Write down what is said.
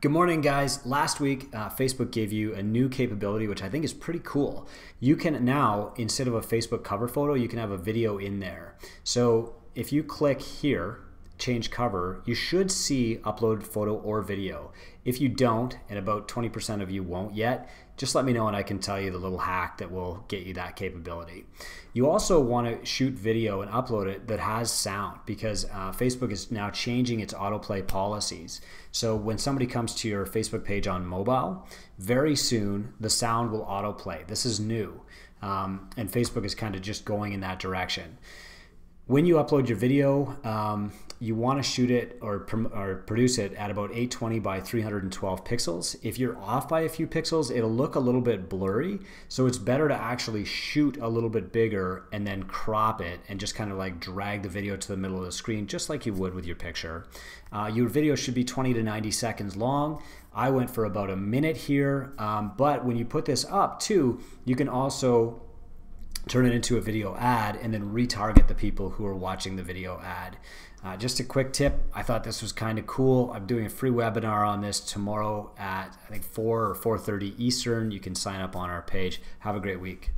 Good morning, guys. Last week, uh, Facebook gave you a new capability, which I think is pretty cool. You can now, instead of a Facebook cover photo, you can have a video in there. So if you click here, change cover, you should see upload photo or video. If you don't, and about 20% of you won't yet, just let me know and I can tell you the little hack that will get you that capability. You also want to shoot video and upload it that has sound because uh, Facebook is now changing its autoplay policies. So when somebody comes to your Facebook page on mobile, very soon the sound will autoplay. This is new. Um, and Facebook is kind of just going in that direction. When you upload your video, um, you want to shoot it or, or produce it at about 820 by 312 pixels. If you're off by a few pixels, it'll look a little bit blurry. So it's better to actually shoot a little bit bigger and then crop it and just kind of like drag the video to the middle of the screen, just like you would with your picture. Uh, your video should be 20 to 90 seconds long. I went for about a minute here, um, but when you put this up too, you can also turn it into a video ad and then retarget the people who are watching the video ad. Uh, just a quick tip, I thought this was kind of cool. I'm doing a free webinar on this tomorrow at I think 4 or 4.30 Eastern. You can sign up on our page. Have a great week.